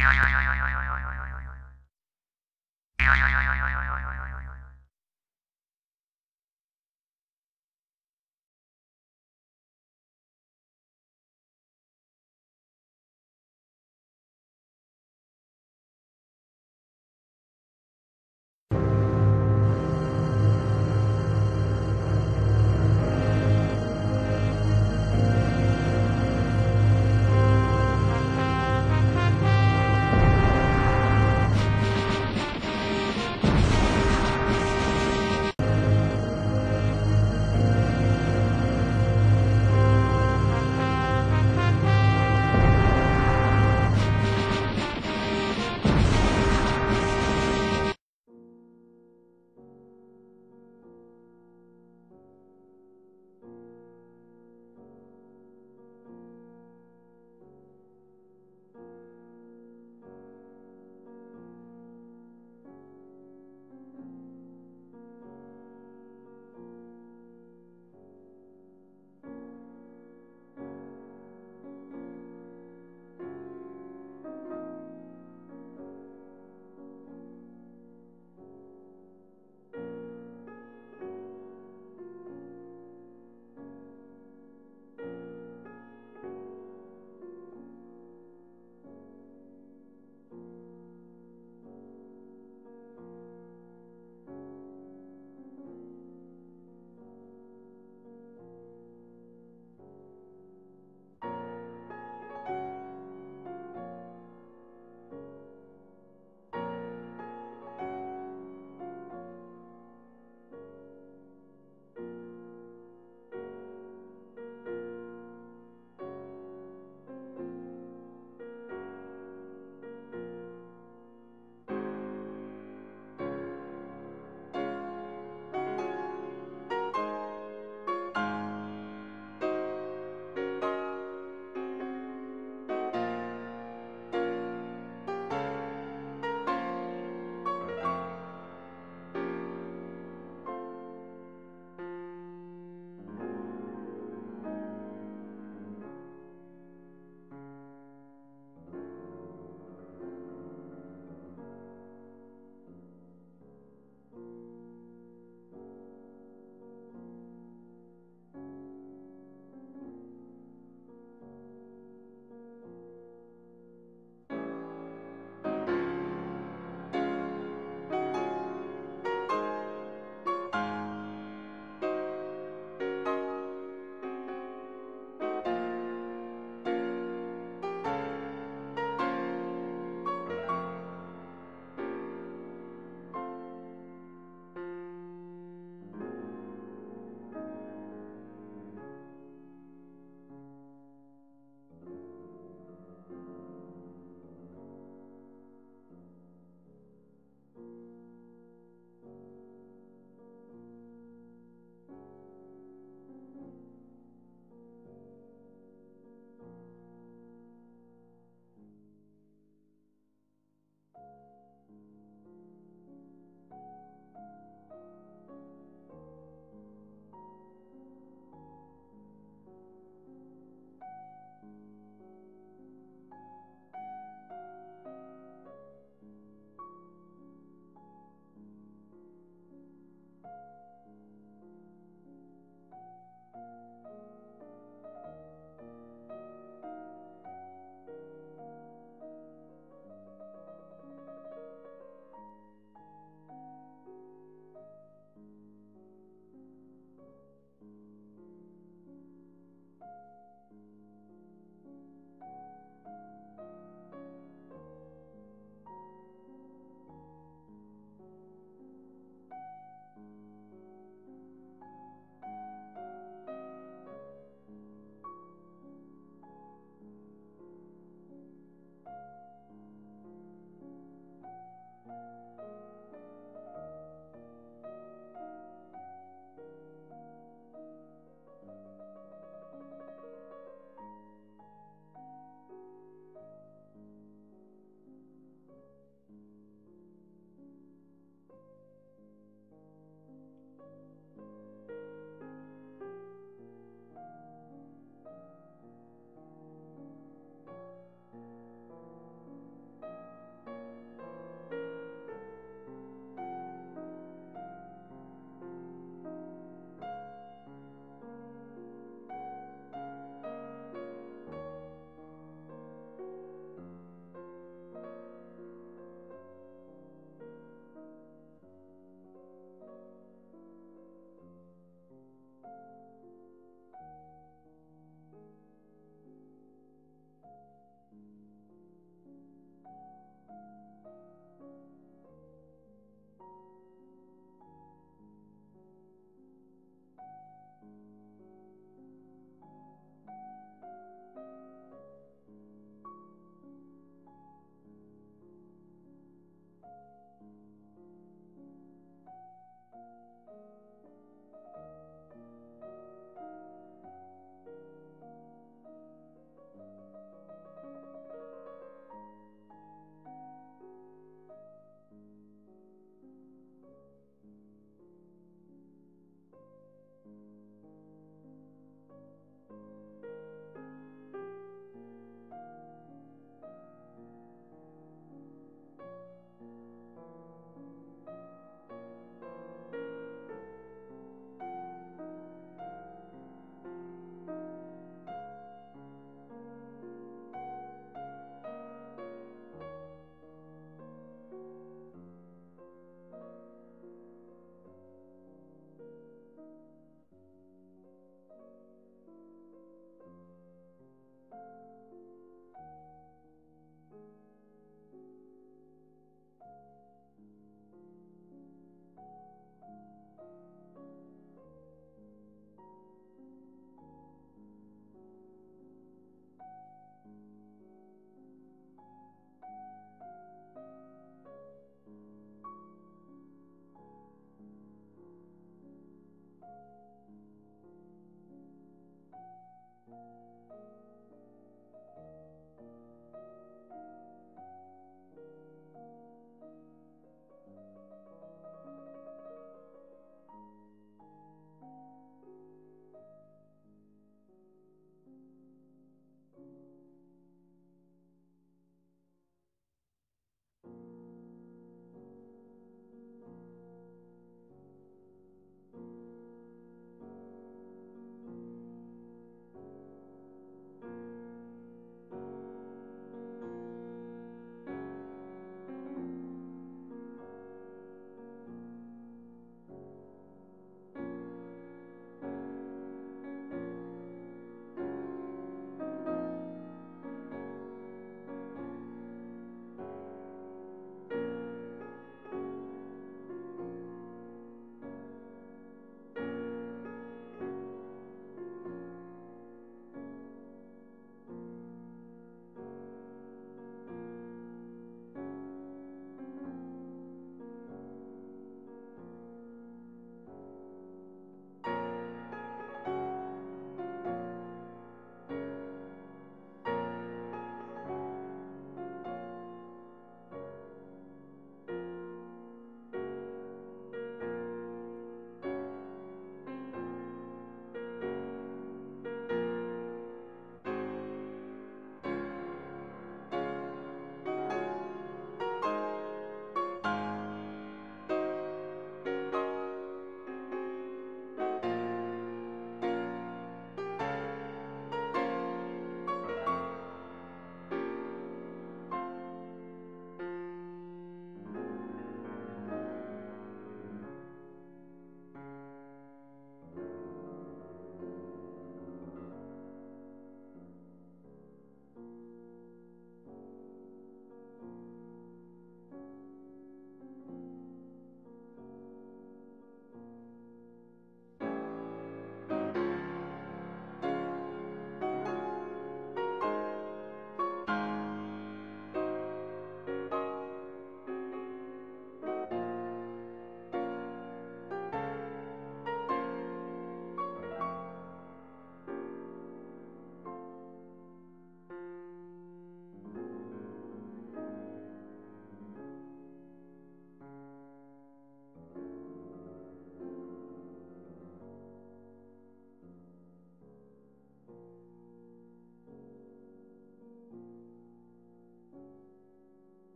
よよよよよよよよよよよよよ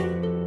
Bye.